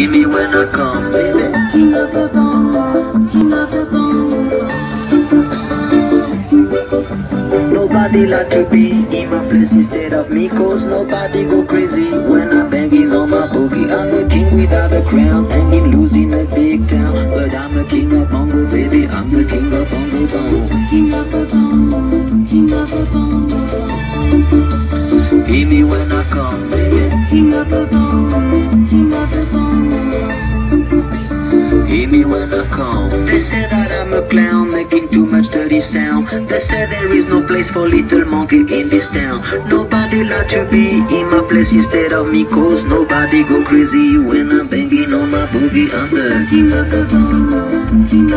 Hear me when I come, baby. King of the bongo, king of bongo. Nobody like to be in my place instead of me Cause nobody go crazy when I'm banging on my boogie I'm a king without a crown, hanging loose in a big town But I'm the king of bongo, baby, I'm the king of bongo bongo King of the bongo, Hear me when I come. They say that I'm a clown making too much dirty sound. They say there is no place for little monkey in this town. Nobody like to be in my place instead of me Cause nobody go crazy when I'm banging on my boogie I'm the King of the